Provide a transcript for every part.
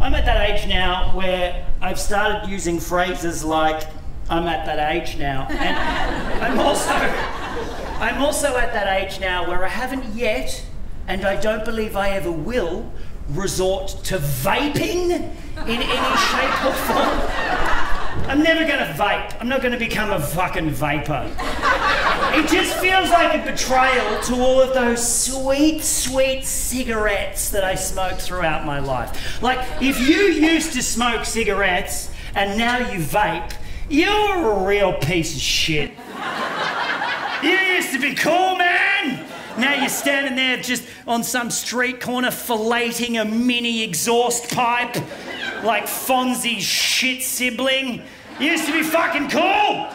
I'm at that age now where I've started using phrases like I'm at that age now. And I'm also I'm also at that age now where I haven't yet, and I don't believe I ever will, resort to vaping in any shape or form. I'm never gonna vape. I'm not gonna become a fucking vaper. It just feels like a betrayal to all of those sweet, sweet cigarettes that I smoked throughout my life. Like, if you used to smoke cigarettes and now you vape, you're a real piece of shit. You used to be cool, man. Now you're standing there just on some street corner filleting a mini exhaust pipe like Fonzie's shit sibling. Used to be fucking cool.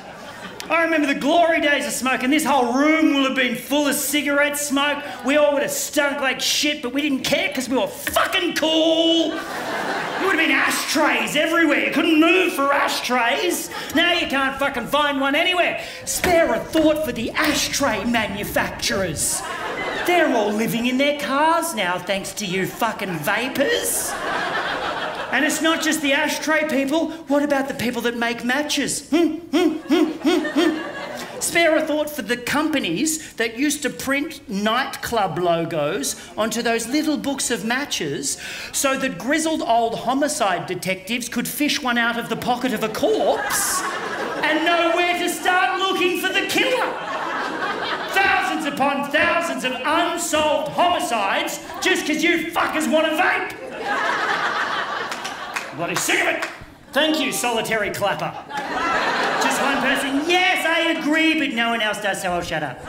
I remember the glory days of smoking. This whole room will have been full of cigarette smoke. We all would have stunk like shit, but we didn't care because we were fucking cool. There would have been ashtrays everywhere. You couldn't move for ashtrays. Now you can't fucking find one anywhere. Spare a thought for the ashtray manufacturers. They're all living in their cars now, thanks to you fucking vapers. And it's not just the ashtray people. What about the people that make matches? Hmm, hmm, hmm, Spare a thought for the companies that used to print nightclub logos onto those little books of matches so that grizzled old homicide detectives could fish one out of the pocket of a corpse and know where to start looking for the killer. Thousands upon thousands of unsolved homicides just because you fuckers want to vape bloody sick of it. Thank you, solitary clapper. Just one person, yes, I agree, but no one else does, so I'll shut up.